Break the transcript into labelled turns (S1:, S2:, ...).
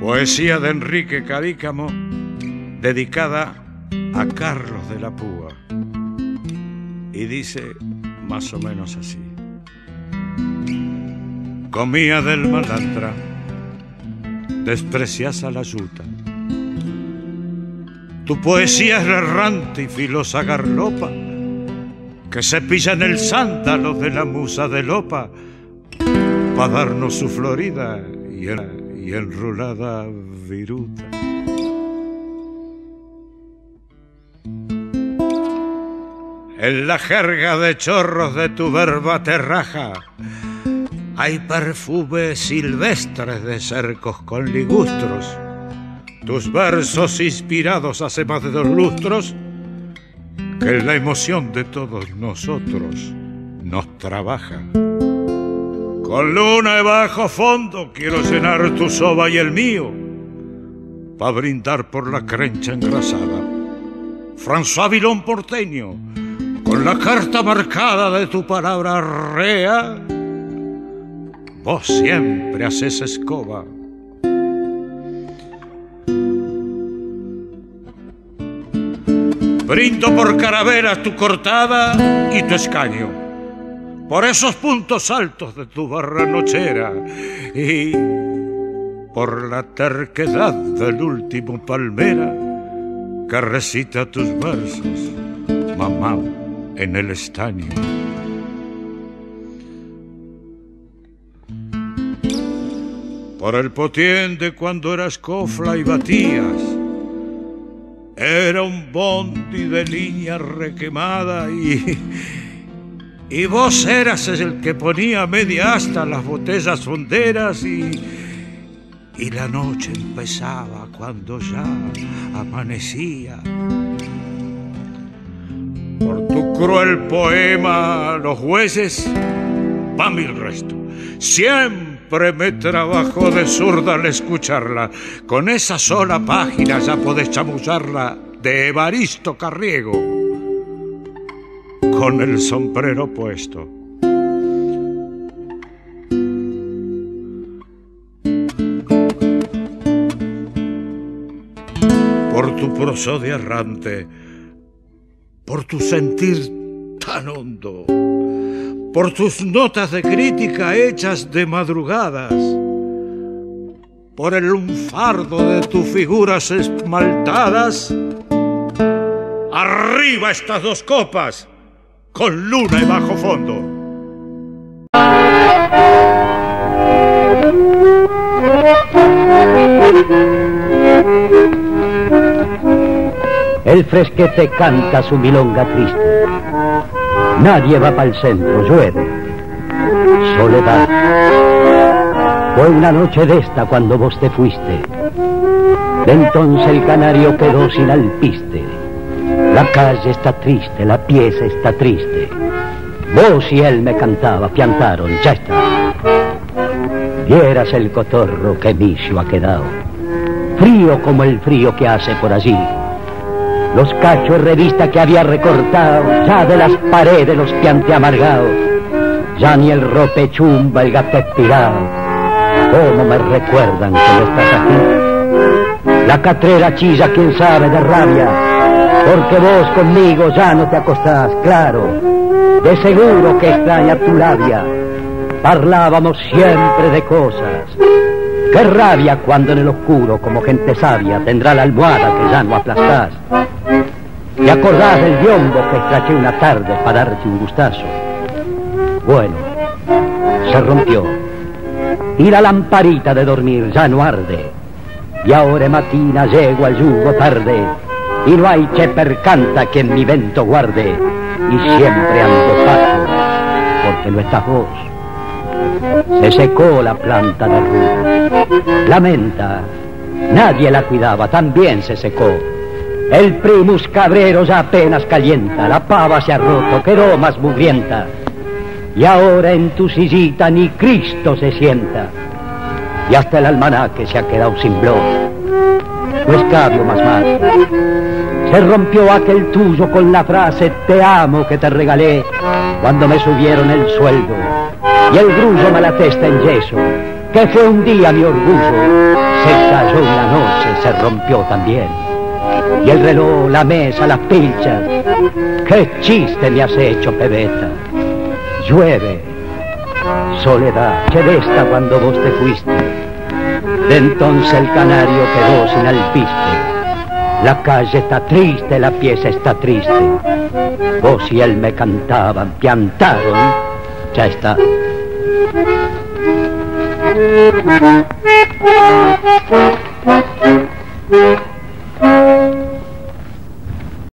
S1: Poesía de Enrique Cadícamo, dedicada a Carlos de la Púa. Y dice más o menos así. Comía del malandra, desprecias a la yuta. Tu poesía es errante y filosa garlopa, que se pilla en el sándalo de la musa de Lopa, para darnos su florida y, y enrolada viruta. En la jerga de chorros de tu verba terraja hay perfumes silvestres de cercos con ligustros. Tus versos inspirados hace más de dos lustros que la emoción de todos nosotros nos trabaja. Con luna de bajo fondo quiero llenar tu soba y el mío, para brindar por la crencha engrasada. François Vilón porteño, con la carta marcada de tu palabra rea, vos siempre haces escoba. Brindo por caraveras tu cortada y tu escaño, por esos puntos altos de tu barra nochera y por la terquedad del último palmera que recita tus versos, mamá, en el estaño. por el potiente cuando eras cofla y batías. Era un bondi de línea requemada y, y vos eras el que ponía media hasta las botellas honderas y, y la noche empezaba cuando ya amanecía. Por tu cruel poema, los jueces, van mi resto. Siempre me trabajo de zurda al escucharla. Con esa sola página ya podés chamullarla de Evaristo Carriego. Con el sombrero puesto. Por tu prosodia errante, por tu sentir tan hondo por tus notas de crítica hechas de madrugadas, por el lunfardo de tus figuras esmaltadas. Arriba estas dos copas, con luna y bajo fondo.
S2: El fresquete canta su milonga triste Nadie va para el centro, llueve. Soledad. Fue una noche de esta cuando vos te fuiste. De entonces el canario quedó sin alpiste. La calle está triste, la pieza está triste. Vos y él me cantaba, piantaron, ya está. Vieras el cotorro que vicio ha quedado. Frío como el frío que hace por allí los cachos revista que había recortado, ya de las paredes los piante amargados, ya ni el rope chumba, el gato estirado. ¿Cómo me recuerdan que no estás aquí? La catrera chilla, quién sabe, de rabia, porque vos conmigo ya no te acostás, claro. De seguro que extraña tu labia. Parlábamos siempre de cosas. Qué rabia cuando en el oscuro, como gente sabia, tendrá la almohada que ya no aplastás. ¿Te acordás del biombo que estraché una tarde para darte un gustazo? Bueno, se rompió. Y la lamparita de dormir ya no arde. Y ahora matina llego al yugo tarde. Y no hay que percanta que en mi vento guarde. Y siempre ando paso, porque no estás vos. Se secó la planta de rubro. La menta, nadie la cuidaba, también se secó. El primus cabrero ya apenas calienta, la pava se ha roto, quedó más mugrienta. Y ahora en tu sillita ni Cristo se sienta. Y hasta el almanaque se ha quedado sin blog. No escabio más mal. Se rompió aquel tuyo con la frase te amo que te regalé cuando me subieron el sueldo. Y el grullo me la testa en yeso, que fue un día mi orgullo. Se cayó una noche, se rompió también. Y el reloj, la mesa, las pilchas. ¡Qué chiste me has hecho, pebeta! Llueve, soledad, que de cuando vos te fuiste. De entonces el canario quedó sin alpiste. La calle está triste, la pieza está triste. Vos y él me cantaban, piantaron, ya está.